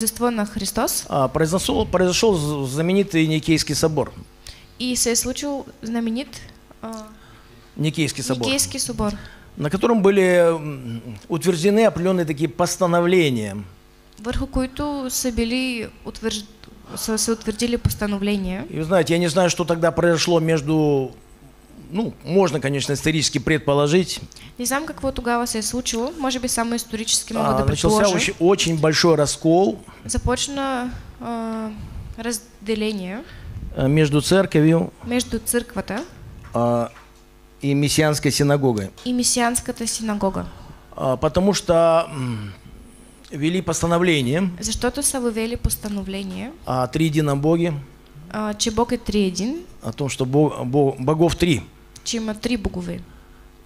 Рождество на Христос а, произошел, произошел знаменитый Никейский собор. и се случил знаменит а, Никейский собор. Никейский собор, На котором были утверждены определенные такие постановления. върху които са били са се утвердили постановления. И вы знаете, я не знаю, что тогда произошло между... Ну, можно, конечно, исторически предположить. Не знам какво тогава се е случило, може би само исторически мога А, да начался очень, очень большой раскол. Започна а, разделение. Э, между церковью между църквата а, и мессианской синагогой. и месианската синагога. А, Потому что вели постановление. Защото са въвели постановление, о триедином Боге, а, че Бог е триедин, о том, что Бог- Бог- богов три. Че има три богове.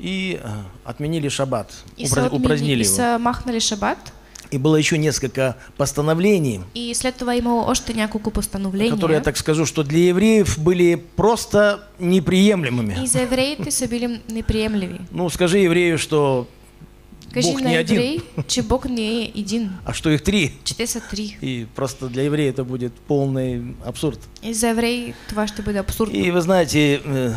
И а, отменили шаббат, И упра- упразднили и его. са махнали шабат. И было еще несколько постановлений, И след това имало още няколко постановления. которые, я так скажу, что для евреев были просто неприемлемыми. И за евреите са били неприемливи. Ну, скажи еврею, что Кажи Бог не один, еврей, че Бог не един, а что их три. че са три. И просто для еврея это будет полный абсурд. И за евреи това ще бъде абсурдно. И вы знаете, э,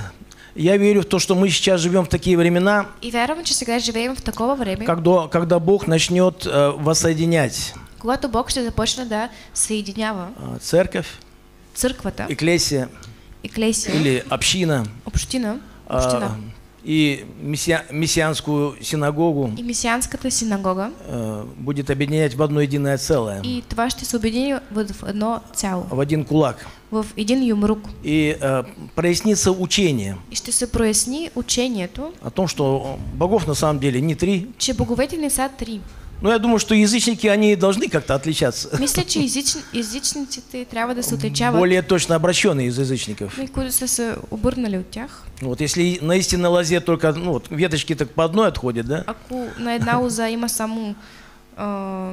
я верю в то, что мы сейчас живем в такие времена, И вярвам, че сега живеем в такова време, когда, когда Бог начнет э, воссоединять. когато Бог ще започне да съединява э, церковь, църквата, эклесия еклесия, или община. Община, а, община и мессия- мессианскую синагогу и месианската синагога. э, будет объединять в одно единое целое, И това ще се в едно цяло, в один кулак. в един юмрук. И э, прояснится учение И ще се проясни учението, о том, что богов на самом деле не три. че боговете не са три. Но я думаю, что язычники, они должны как-то отличаться. Мисля, че езич... езичниците трябва да се отличават, Более точно обращенные из язычников. и които са се обърнали от тях. Вот если на истинной лозе только ну, вот, веточки так по одной отходят, да, Ако на една лоза има само а,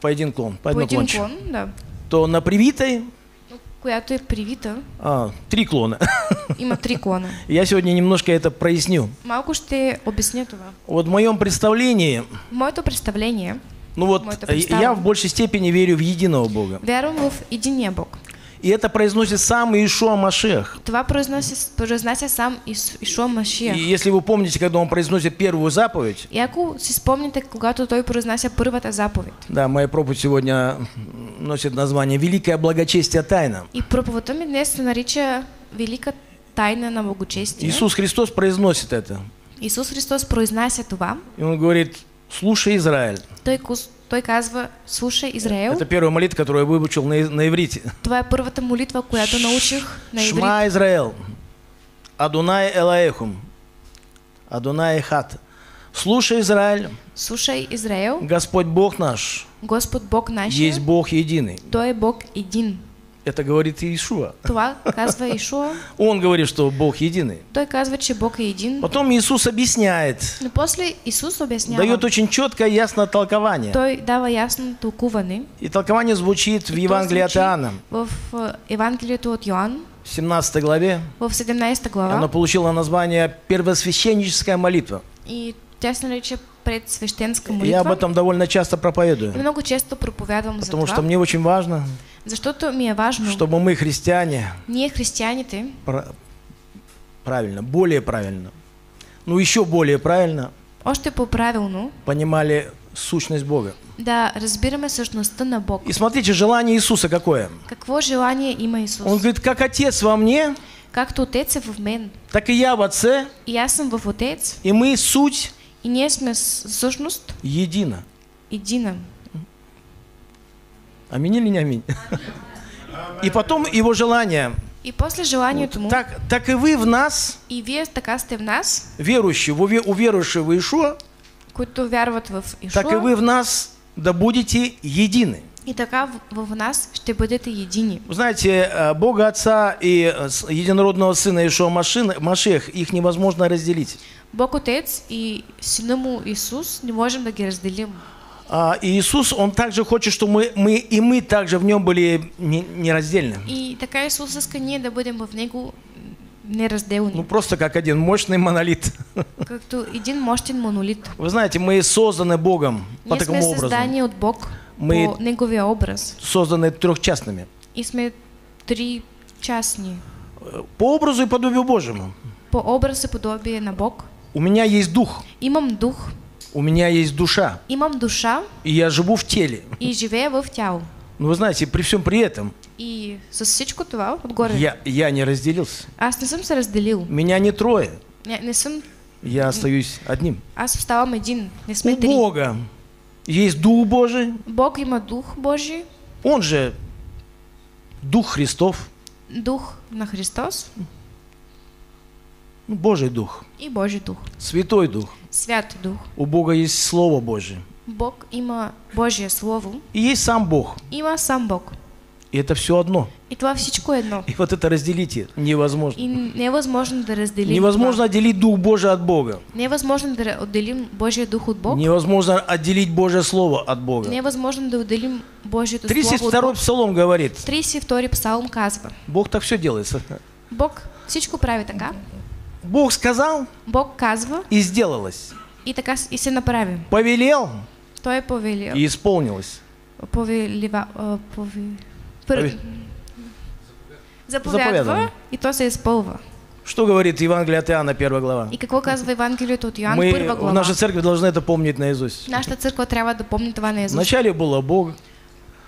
по один клон, по по клончик, клон, да, то на привитой която е привита, а, три клона. има три клона. Я сегодня немножко это проясню. Малко ще обясня това. Вот в моем представлении, моето представление ну вот э, я в большей степени верю в единого Бога. вярвам в единия Бог. И это произносит сам Иешуа Машех. Това произнася, произнася сам Ис, Ишуа Машия. И если вы помните, когда он произносит первую заповедь, И ако си спомните, когато той произнася първата заповед, да, моя проповедь сегодня носит название «Великое благочестие тайна». и проповедта ми днес се нарича Велика тайна на благочестие. Иисус Христос произносит это. Исус Христос произнася това. И он говорит, слушай, Израиль. Той, той казва, слушай Израел, Это первая молитва, которую я выучил на, на иврите. това е първата молитва, която научих на иврит. Шма Израил. Адонай Элаехум. Адонай Эхат. Слушай, Израиль, Слушай Израел, Господь Бог наш, Господ Бог наш, есть Бог единый. Той е Бог един. Это говорит Иешуа. Това казва Ишуа. Он говорит, что Бог единый. Той казва, че Бог е един. Потом Иисус объясняет, Но после Исус обяснява. дает очень четкое и ясное толкование. Той дава ясно тълкуване И толкование звучит в И Евангелии от Иоанна, в а, Евангелието от Йоанн, в 17 главе. в 17 Оно глава. получило название «Первосвященническая молитва». И тя се нарича предсвещенска Я молитва. об этом довольно часто И проповедую, много често проповядвам за потому что мне очень важно, защото ми е важно, чтобы мы, христиане, ние християните, пра- правильно, более правильно, ну еще более правильно още по-правилно понимали сущность Бога. да разбираме същността на Бог. И смотрите, желание Иисуса какое? Какво желание има Исус? Он говорит, как Отец во мне, Както Отец е в мен, так и я в Отце, и аз съм в Отец, и мы суть сме с- всъщност едина. едина. Аминь или не аминь? И потом его желание. И после желанието му, Так, так и вы в нас, и вие така сте в нас, верующие, в уве- уверовавшие в Иешуа, които вярват в так и Ишуа, вы в нас да будете едины. и така в, в нас ще бъдете едини. Вы знаете, э, Бога Отца и э, единородного Сына Ишуа Машех, их невозможно разделить. Бог Отец и Сина му Исус не можем да ги разделим. А, И Иисус, Он также хочет, чтобы мы, мы и мы также в Нем были не- нераздельны. И така Исус иска ние да бъдем в Него неразделни. Ну, просто как один мощный монолит. Както един мощен монолит. Вы знаете, мы созданы Богом по Ние сме такому образу. създани от Бог, Мы по неговия образ. созданы трехчастными. И сме три частни. По образу и подобию Божьему. По образ и подобие на Бог. У меня есть дух, Имам дух, у меня есть душа, имам душа и я живу в теле. и живея в тяло. Но вы знаете, при всем при этом И с всичко това отгоре, я, я не разделился. аз не съм се разделил. Меня не трое, Не, не съм, я остаюсь одним. аз оставам един, не сме У три. Бога есть Дух Божий, Бог има дух Божий, Он же Дух Христов, дух на Христос ну, Божий Дух, и Божий дух. Святой Дух. Свят дух. У Бога есть Слово Божие. Бог има Божие Слово, И есть сам Бог. има сам Бог. И это все одно. И това всичко е едно. И вот это разделите невозможно. И не е възможно да разделим Невозможно отделить Дух Божий от Бога. това. Не е възможно да отделим Божия дух от Бог. Невозможно отделить Божье Слово от Бога. Не е възможно да отделим Божието Слово от 32 Бог. псалом говорит, 32 псалм казва. Бог так все делается. Бог всичко прави така. Бог сказал Бог казва и сделалось. и така и се направи. Повелел Той е повелил. и исполнилось. Повелива, а, пове... Пр... Заповядва и то се изпълва. Что говорит Евангелие от Иоанна, первая глава? И какво казва Евангелието от Йоан, Мы първа в глава? нашей церкви должны это помнить наизусть. Нашата църква трябва да помни това на Езус. Вначале было Бог,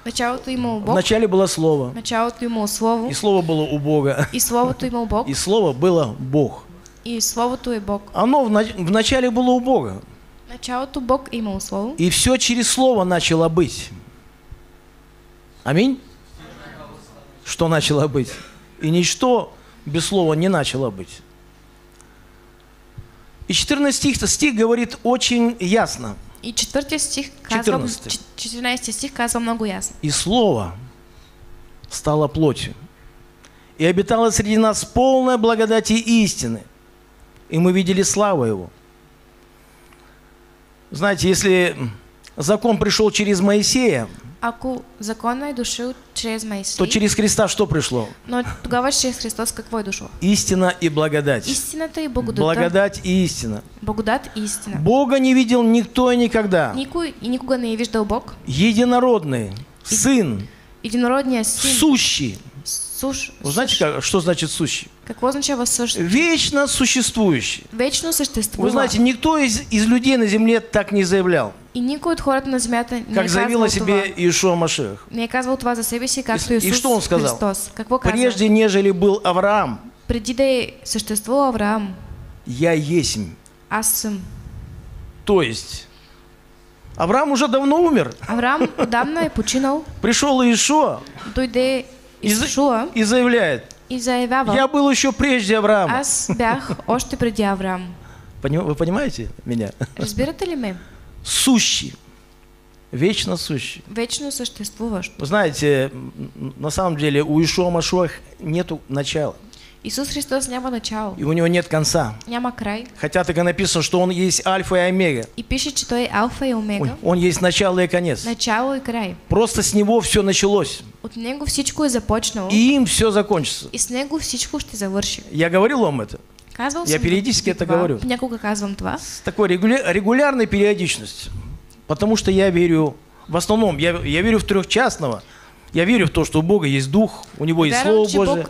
Началото имало Бог, вначале было Слово, началото имало Слово, и Слово было у Бога, и Словото имал Бог, и Слово было Бог. И Словото е Бог. Оно внач- вначале было у Бога, Началото Бог е имал Слово, и все через Слово начало быть. Аминь? Что начало быть? И ничто без Слова не начало быть. И 14 стих, стих говорит очень ясно. и четвъртия стих казва, 14. ч- 14 стих казва много ясно. И Слово стало плотью. И обитало среди нас полная благодати и истины. И мы видели славу Его. Знаете, если закон пришел через Моисея, Ако закона е дошъл чрез Моисей, то через Христа что пришло? но тогава чрез Христос какво е дошло? Истина и благодать. Истината и благодата. Благодать и истина. Благодат и истина. Бога не видел никто и никогда. Никой и никога не е виждал Бог. Единородный, Сын, Единородния син, сущий. Суш, Вы знаете, как, что значит сущий? какво означава също? Вечно существующий. Вечно съществува. Вы знаете, никто из, из людей на земле так не заявлял, и никой от хората на земята не как заявил о себе. Иешуа Машех. Не е казвал това за себе си, както И- и Исус что он сказал? Христос. Какво? Прежде, нежели был Авраам, Преди да е съществувал Авраам, я есмь. аз съм. То есть, Авраам уже давно умер. Авраам отдавна е починал, Пришел Иешуа дойде и, за- Исушуа и заявляет, и заявява, я был еще прежде Авраама. аз бях още преди Авраам. Вы понимаете меня? Разбирате ли ме? Сущий. Вечно сущий. Вечно съществуващ. Вы знаете, на самом деле у Ишуа Машуах нету начала. Исус Христос няма начало, И у него нет конца. няма край. Хотя так и написано, что он есть альфа и омега. И пише, че той е алфа и Ой, омега, Он есть начало и конец. начало и край. Просто с него все началось. От него всичко е започнало И им все закончится. и с него всичко ще завърши. Я говорил вам это. Казвал Я периодически это това, говорю. Някога казвам това. С такой регуля- регулярной периодичностью. Потому что я верю, в основном, я, я верю в трехчастного. Я верю в то, что у Бога есть Дух, у Него есть Слово Божие,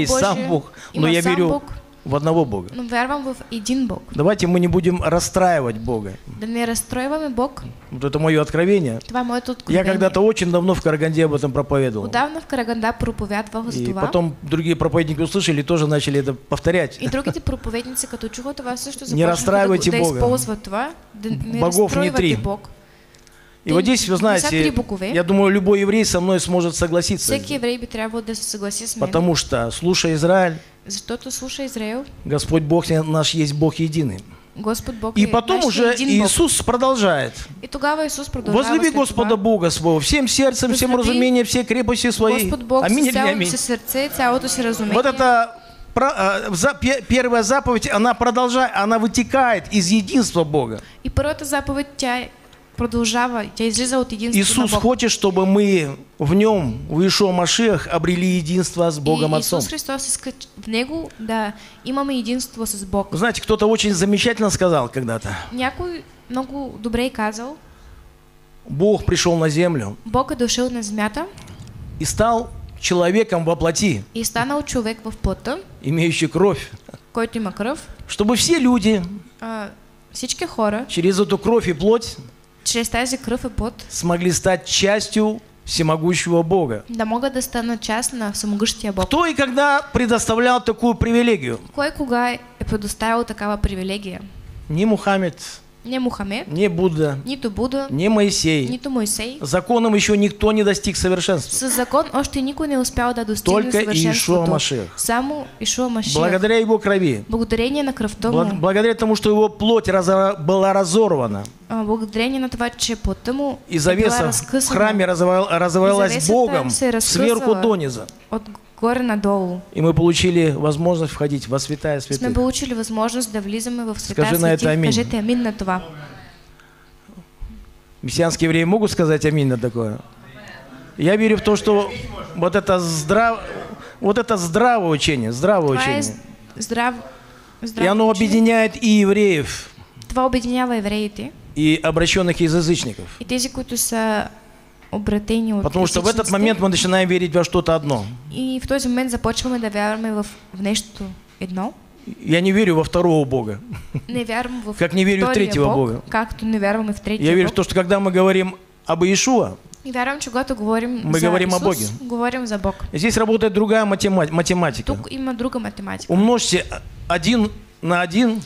есть сам Бог. Но я верю в одного Бога. Давайте мы не будем расстраивать Бога. Да не разстройваме Бог. Вот это мое откровение. Я когда-то очень давно в Караганде об этом проповедовал. Отдавна в Караганда проповядвах за И потом другие проповедники услышали и тоже начали это повторять. И другите проповедници, като чуха това, също Не започнаха разстраивайте да, да Бога. не Богов не три. Бог. И вот здесь, вы знаете, я думаю, любой еврей со мной сможет согласиться. Потому что, слушай Израиль, Господь Бог наш есть Бог единый. Господ Бог И потом уже Бог. Иисус продолжает. И тогава Исус продължава Возлюби Господа. Бога своего всем сердцем, всем Возлюби разумением, всей крепости своей. Бог Аминь или аминь? разумение. Вот за- пе- первая заповедь, она продолжает, она вытекает из единства Бога. И първата заповед, тя е- продължава, тя излиза от единството на Иисус Бог. хочет, чтобы мы в нем, в Ишуа Машиах, обрели единство с Богом и Отцом. Исус Христос иска в него да имаме единство с Бог. Вы Знаете, кто-то очень замечательно сказал когда-то. Някой много добре е казал, Бог пришел на землю Бог е дошъл на земята и стал человеком во плоти, и станал човек в плътта, имеющий кровь, който има кръв. чтобы все люди А, всички хора, через эту кровь и плоть чрез тази кръв и плът, смогли стать частью всемогущего Бога. да могат да станат част на самогъщия Бог. Кто и когда предоставлял такую привилегию? Кой кога е предоставил такава привилегия? Ни Мухаммед, Не Мухамед, ни Будда, нито Буда, ни Моисей. нито Мойсей. Законом еще никто не достиг совершенства. С закон още никой не успял да достигне Только Иешуа. Машиах. Само Ишуа Машиах. Благодаря его крови. Благодарение на кръвта Бла- му, Благодаря тому, что его плоть разо- была разорвана. а, благодарение на това, че плътта му И завеса в храме разовал- развалилась Богом сверху дониза. Отгоре надолу. И мы получили возможность входить во святая святых. получили възможност да влизаме в света Скажи на это аминь. Кажете амин на това. Мессианские евреи могут сказать аминь на такое? Я верю в то, что вот это, здрав... вот это здравое учение, здравое Това учение. здрав, И здрав оно учение. объединяет и евреев, Това обединява евреите и обращенных из язычников. и тези, които са обратени от Потому что в этот момент мы начинаем верить во что-то одно. И в този момент започваме да вярваме в, в нещо едно. Я не верю во второго Бога. Не вярвам в Как не верю в третьего Бог, Бога. както не вярваме в третия Я верю в то, что когда мы говорим об Иешуа, И вярвам, когато говорим Мы за говорим о Исус, Боге. говорим за Бог. здесь работает другая матема- математика. Тук има друга математика. Умножьте один на один,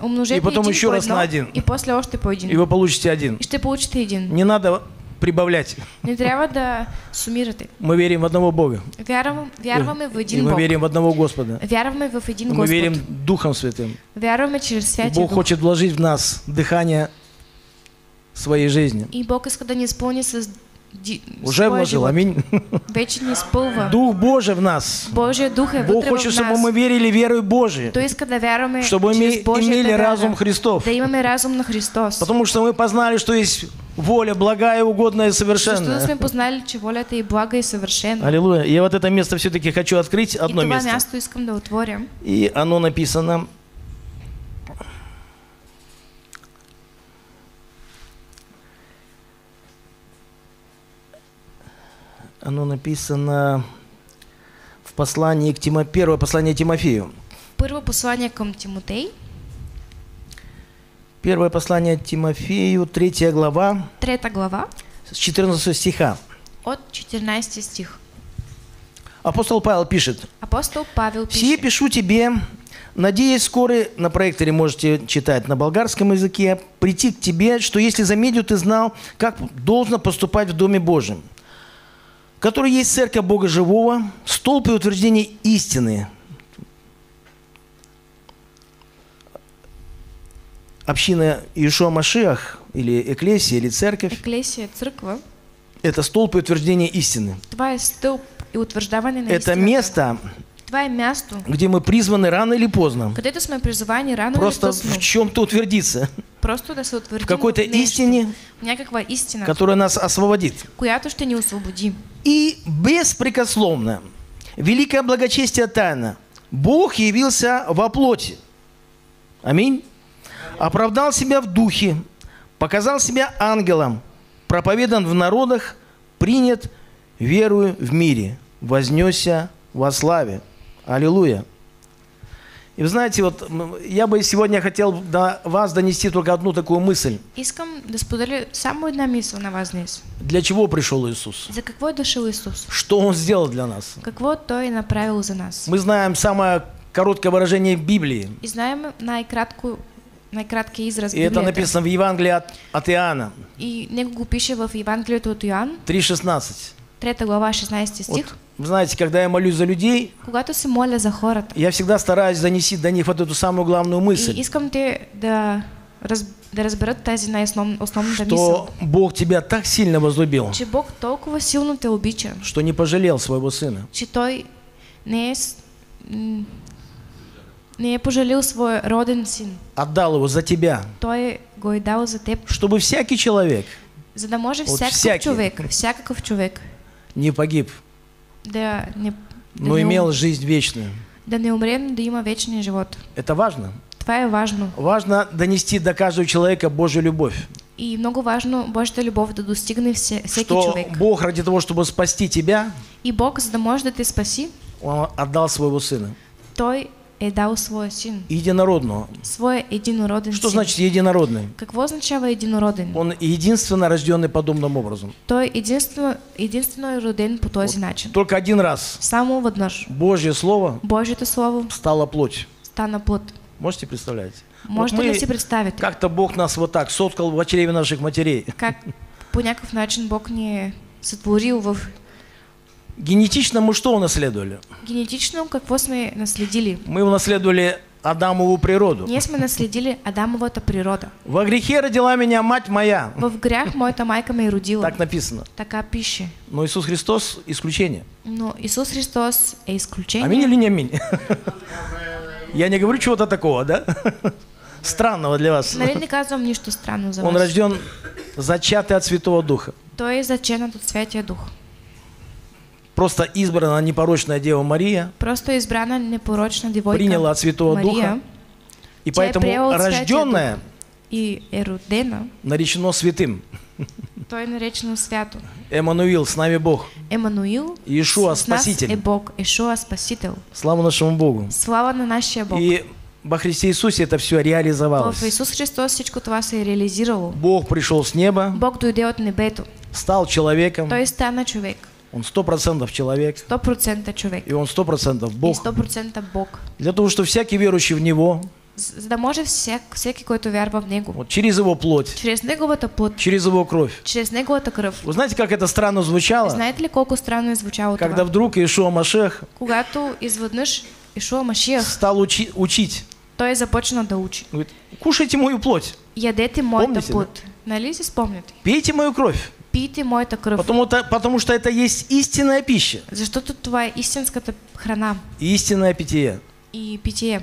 Умножете И потом еще раз едно, на един. И после още по един. и вы получите один. И ще получите един. Не надо прибавлять. Не трябва да сумирате. Мы верим в одного Бога. Вярвам, вярваме в И един мы Бог. верим в одного Господа. Вярваме в един Мы Господ. верим Духом Святым. Вярваме чрез И Святия Бог Дух. хочет вложить в нас дыхание своей жизни. И Бог иска да ни с ди... Уже вложил, аминь. Дух Божий в нас. Божия Дух е Бог хочет, чтобы мы верили верой Божией. Той иска да вярваме Чтобы мы имели разум Христов. Да имаме разум на Христос. Потому что мы познали, что есть воля благая, угодная и Защото совершенная. сме познали, че волята е блага и съвършена. Аллилуйя. Я вот это место все-таки хочу открыть, И одно това место. място искам да отворя. И оно написано... Оно написано в послании к Тимо... Первое послание Тимофею. Първо послание към Тимотей, Первое послание Тимофею, третья глава, трета глава, с 14 стиха. от 14 стих. Апостол Павел пишет. Апостол Павел «Сие пише, пишу тебе, надеясь скоро, на проекторе можете читать на болгарском языке, прийти к тебе, что если за медью ты знал, как должно поступать в Доме Божьем, который есть церковь Бога Живого, столб и утверждение истины, община Иешуа Машиах, или Экклесия, или церковь, Еклесия, църква, это столб и утверждение истины. това е стълб и утвърждаване на Это истината. место, Това е място, где мы призваны рано или поздно където сме призовани рано просто или късно. в чем-то утвердиться, Просто да в какой-то истине, някаква истина, которая нас освободит. която ще ни освободи. И беспрекословно, великое благочестие тайна, Бог явился во плоти. Аминь. Оправдал себя в духе, показал себя ангелом, проповедан в народах, принят верую в мире, вознесся во славе. Аллилуйя. И вы знаете, вот я бы сегодня хотел до вас донести только одну такую мысль. Искам да споделя само една мисъл на вас днес. Для чего пришел Иисус? За какво е дошъл Исус? Что Он сделал для нас? Какво Той е направил за нас? Мы знаем самое короткое выражение Библии. И знаем най-кратко, най-краткият израз И это написано в Евангелии от, от Иоанна И него го пише в Евангелието от Йоан, 3.16. 3 глава, 16 стих. Вот, знаете, когда я молюсь за людей, Когато се моля за хората я всегда стараюсь донести до них вот эту самую главную и мысль, искам те да, раз, да разберат тази най-основната мисъл, что Бог тебя так сильно возлюбил, че Бог толкова силно те обича, что не пожалел своего Сына. че Той не е, не е пожалил своя роден син. Отдал его за тебя, Той го е дал за теб, чтобы всякий человек за да може От всякакъв всяки. човек, всякакъв човек не погиб, да не, да, но не, имел ум- жизнь вечную. да не умре, но да има вечния живот. Это важно. Това е важно. Важно донести до каждого человека Божью любовь. И много важно Божията любов да достигне все, всеки что човек. Бог ради того, чтобы спасти тебя, И Бог, за да може да те спаси, Он отдал своего Сына, Той е дал своя син, единородного. своя единороден Что значит единородный? Какво означава единороден? Он единственно рожденный подобным образом. Той единствено, единствено е роден по този начин. Только один раз Само веднъж. Божье Слово Божието Слово стало плоть. стана плът. Можете представлять? Можете мы- ли си представите Как-то Бог нас вот так соткал в чреве наших матерей. как по някакъв начин Бог ни е сътворил в Генетично мы что унаследовали? генетично какво сме наследили? Мы унаследовали Адамову природу. Ние сме наследили Адамовата природа. Во грехе родила меня мать моя. В грях моята майка ме е родила. Так написано. Така пише. Но Иисус Христос исключение. Но Исус Христос е изключение. Аминь или не аминь? Я не говорю чего-то такого, да? Странного для вас. Нали не казвам нищо странно за Он рожден зачатый от Святого Духа. Той е заченат от Святия Дух. Просто избрана непорочная Дева Мария, Просто избрана непорочна девойка приняла от Святого Мария Духа, и поэтому рожденная и е родена. наречено святым. Той е наречено свято. Эммануил, с нами Бог. Емануил Иешуа, Спаситель. е Бог. Ешуа Спасител. Слава нашему Богу. Слава на нашия Бог. И во Христе Иисусе это все реализовалось. В Исус Христос всичко това се реализирало. Бог пришел с неба, Бог дойде от небето. стал человеком. Той стана човек. Он сто процентов человек, 100% човек. и он сто процентов И Бог. 100% Бог. Для того, чтобы всякий верующий в Него, За да може всяк, всеки, който вярва в Него, вот через Его плоть, чрез Неговата плът, через Его кровь. чрез Неговата кръв. Вы знаете, как это странно звучало, Знаете ли колко странно е звучало когда това? вдруг Иешуа Машех Когато изведнъж Ишуа Машиях, стал учи- учить. той започна да учи. Говорит, кушайте мою плоть, Ядете моята Помните, да? плът. Нали си спомняте? пейте мою кровь, Пийте моята кръв. потому, то- потому что это есть истинная пища Защото това е истинската храна и истинное питье. и питие.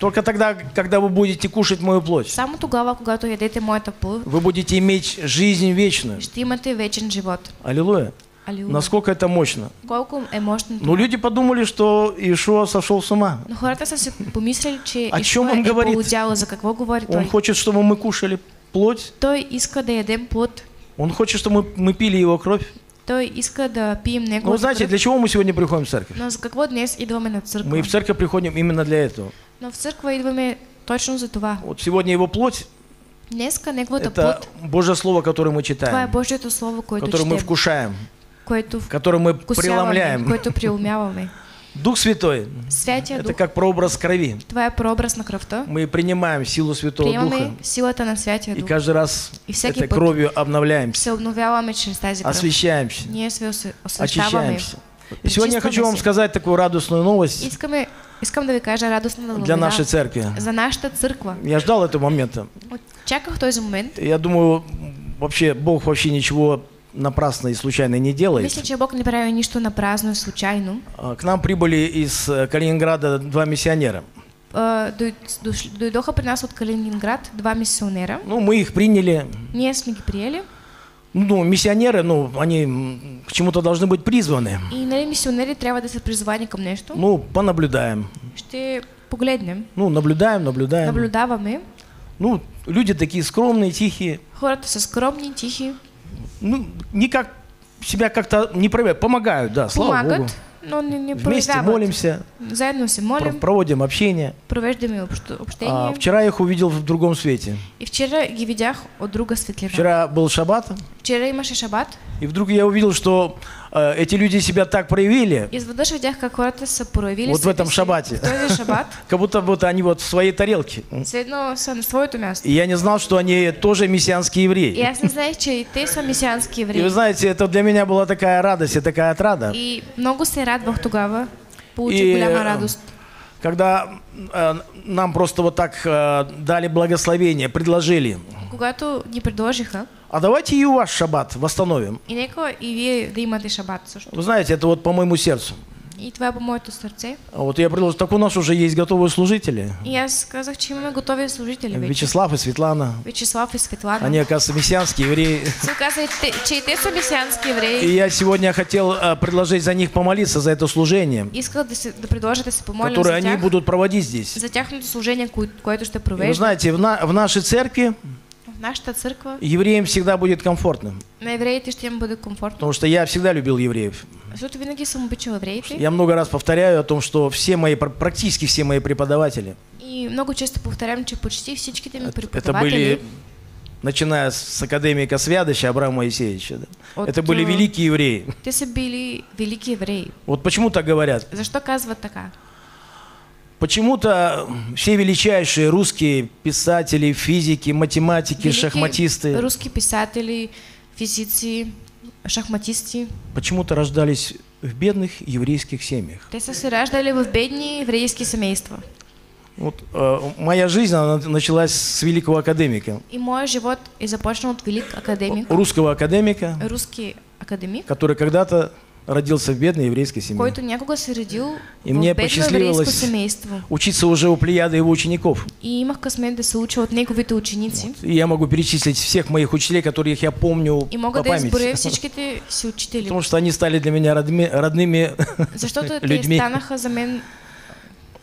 Только тогда, когда вы будете кушать мою плоть, Само тогава, когато ядете моята плът, вы будете иметь жизнь вечную. ще имате вечен живот. Аллилуйя. Алилуя. Насколько это мощно. Колко е мощно Но люди подумали, что Иешуа сошел с ума. Но хората са си помислили, че О чем он говорит? За какво говори Он той? хочет, чтобы мы кушали плоть. Той иска да ядем плът. Он хочет, чтобы мы, мы пили его кровь. Той иска да пием Ну, вы неговата знаете, для чего мы сегодня приходим в церковь? Но за какво днес идваме на църква? Мы в церковь приходим именно для этого. Но в църква идваме точно за това. Вот сегодня его плоть Днеска неговата – это плът, Божье Слово, которое мы това е читаем, Божието Слово, което которое мы вкушаем, което которое мы преломляем. което приумяваме. Дух Святой Святия – это Дух, как прообраз крови. е прообраз на кръвта. Мы принимаем силу Святого Духа Приемаме силата на Святия и Дух. каждый раз И этой път кровью обновляемся, се обновяваме чрез тази кръв. освещаемся, Ние се очищаемся. И сегодня я хочу вам сказать такую радостную новость Искаме, искам да ви кажа радостна новина. для нашей церкви. За нашата църква. Я ждал этого момента. Чаках този момент. Я думаю, вообще Бог вообще ничего напрасно и случайно не делает. Мисля, че Бог не прави нищо на празно и случайно. А, К нам прибыли из э, Калининграда два миссионера. Дошли- Дойдоха при нас от Калининград два мисионера. Ну, мы их приняли. Ние сме ги приели. Ну, миссионеры, ну, они к чему-то должны быть призваны. И нали, мисионери трябва да са призвани към нещо. Ну, понаблюдаем. Ще погледнем, Ну, наблюдаем, наблюдаем. наблюдаваме. Ну, люди такие скромные, тихие. Хората са скромни, тихи, Ну, никак себя как-то не проявляют. Помогают, да, слава Богу. помагат, но не, не Вместе проявяват. молимся, Заедно се про- молим, проводим общение. общ- общение. А, вчера я их увидел в другом свете. И вчера ги видях от друга светлина. Вчера был шаббат, Вчера имаше шабат. и вдруг я увидел, что э, эти люди себя так проявили, Изведнъж видях как хората са проявили Вот в этом шабате. В шабат. как будто вот они вот в своей тарелке. Все едно са на своето място. И я не знал, что они тоже мессианские И евреи. аз не знаех, че и те са мисиански И вы евреи. знаете, это для меня была такая радость и такая отрада, И много се радвах тогава. Получих И, голяма э, радост. когда э, нам просто вот так э, дали благословение, предложили, Когато ни предложиха, а давайте и у вас шаббат восстановим. и нека и вие да имате също. Вы знаете, это вот по моему сердцу. И това е по моето сърце. А Вот я предложил, так у нас уже есть готовые служители. И аз казах, че имаме готови служители вече. Вячеслав и Светлана. Вячеслав и Светлана. Они, оказывается, мессианские евреи. Се оказа, и те- че и те са мисиански И евреи. я сегодня хотел э, предложить за них помолиться, за это служение, Исках да, се, да предложа да се помолим они будут проводить здесь. За тяхното служение, кое- което ще И Вы знаете, в, на- в нашей церкви нашата църква, евреям всегда будет комфортно. на евреите ще им бъде комфортно. Потому что я всегда любил евреев. Защото винаги съм обичал евреите Я много раз повторяю о том, что все мои, пр- практически все мои преподаватели, и много често повторям, че почти всичките ми это, это преподаватели были, начиная с академика Свядоща Абрама Моисеевича, да, от, это были а, великие евреи. Те са били велики евреи. Вот почему так говорят? Защо казват така? Почему-то все величайшие русские писатели, физики, математики, Велики шахматисты Руски писатели, физици, шахматисти. почему-то рождались в бедных еврейских семьях. Те се раждали в бедни еврейски семейства. Вот э, моя жизнь она началась с великого академика, И моят живот е започнал от велик академик, русского академика, руски академик, который когда-то родился в бедной еврейской семье. който някога се родил И мне посчастливилось. Учиться уже у плеяды его учеников. И имах късмет да се уча от неговите ученици. И я могу перечислить всех моих учителей, которых я помню И мога по да памяти. всичките си учители. Потому что они стали для меня родми- родными Защото те людьми. станаха за мен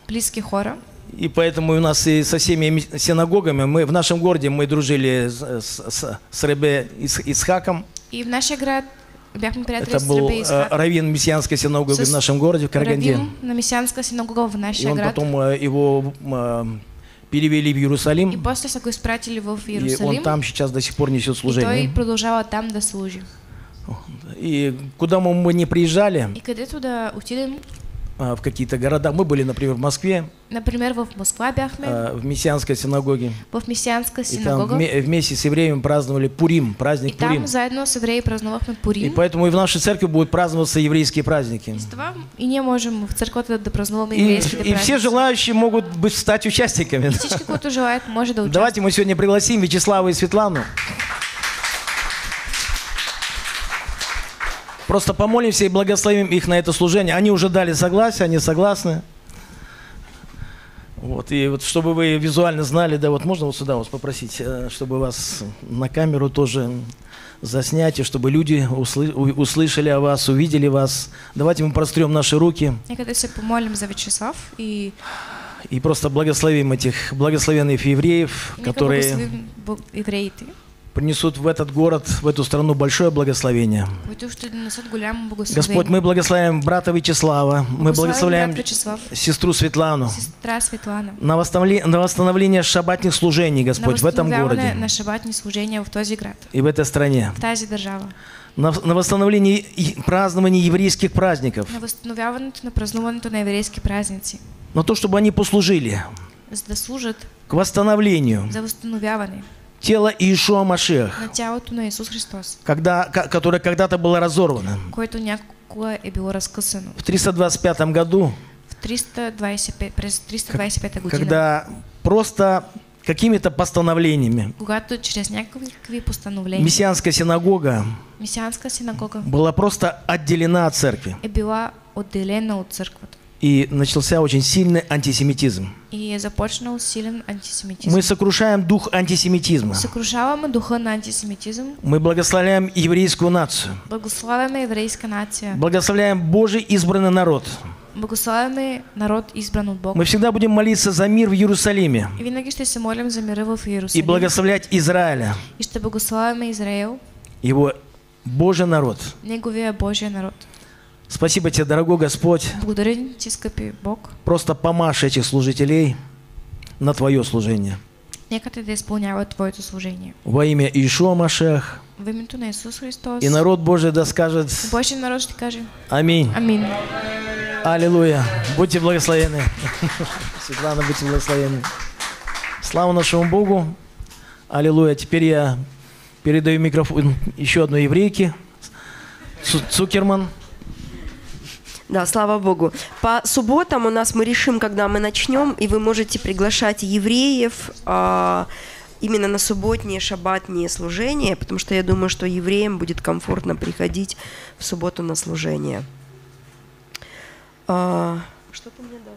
близки хора. И поэтому у нас и со всеми ми- синагогами, мы в нашем городе мы дружили с, с, с- Ребе Ис- Исхаком. И в нашия град Это был э, раввин мессианской синагоги в нашем городе, в Караганде. На месианска синагога в И он град. потом э, его э, перевели в И Иерусалим. после са го изпратили в И Иерусалим. он там сейчас до сих пор несет и той служение. продължава там да служи. И куда мы мы не приезжали, И където да отидем, а, в какие-то города, мы были, например, в Москве, например, в Москва бяхме, а, в мессианской синагоге. в месианска И там вместе с евреями праздновали Пурим, И праздник Пурим. там заедно с евреи празнувахме И Пурим. поэтому и в нашей церкви будут праздноваться еврейские праздники. И и ние можем в църквата да празнуваме И, еврейските и все желающие могут быть стать участниками. Всички, които желаят, може да участват. Давайте мы сегодня пригласим Вячеслава и Светлану. Просто помолимся и благословим их на это служение. Они уже дали согласие, они согласны. Вот, и вот чтобы вы визуально знали, да, вот можно вот сюда вас попросить, э, чтобы вас на камеру тоже заснять, и чтобы люди услы- услышали о вас, увидели вас. Давайте мы прострем наши руки Нека да се помолим за Вячеслав и и просто благословим этих благословенных евреев, которые благословим евреите, принесут в этот город, в эту страну большое благословение. Господь, мы благословляем брата Вячеслава, мы благословляем сестру Светлану. На восстановление, на восстановление шабатных служений, Господь, в этом городе. и в этой стране. На, на восстановление празднования еврейских праздников. На възстановяването на празнуването на еврейски празници, На то, чтобы они послужили. Да служат к восстановлению. за тела Иешуа Машех, на тялото на Исус Христос, когда, ко- которое когда-то было разорвано. което някога е било разкъсано. В 325 году В 325, през 325 година, когда просто какими-то постановлениями когато чрез някакви постановления мессианская синагога синагога была просто отделена от церкви. е била отделена от църквата И начался очень сильный антисемитизм. и е започнал силен антисемитизм. Мы сокрушаем дух антисемитизма. Съкрушаваме духа на антисемитизм, Мы благословляем еврейскую нацию. благославяме еврейска нация, Благословляем Божий избранный народ. благославяме народ избран от Бог. Мы всегда будем молиться за мир в Иерусалиме И винаги се молим за мира в и Иерусалим. благословлять Израиля, И ще благославяме Израел, его Божий народ. неговия Божия народ. Спасибо тебе, дорогой Господь. Благодаря ти, скъпи Бог. Просто помашь этих служителей на Твое служение. Нека те да изпълняват Твоето служение. Во имя Иешуа Машех. В името на Исус Христос. И народ Божий да скажет Божий народ ще каже Аминь. Амин. Аллилуйя. Будьте благословены. Светлана, будьте благословены. Слава нашему Богу. Аллилуйя. Теперь я передаю микрофон еще одной еврейке. Цу- Цукерман. Да, слава Богу. По субботам у нас мы решим, когда мы начнем, и вы можете приглашать евреев а, именно на субботние, шаббатние служения, потому что я думаю, что евреям будет комфортно приходить в субботу на служение. А, что ты мне дал?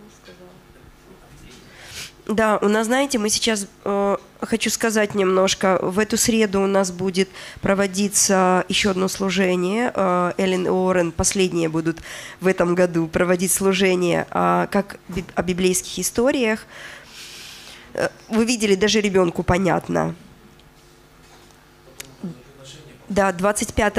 Да, у нас, знаете, мы сейчас, э, хочу сказать немножко, в эту среду у нас будет проводиться еще одно служение. Э, Эллен и Уоррен последние будут в этом году проводить служение а, как о библейских историях. Э, Вы видели, даже ребенку понятно. Да, 25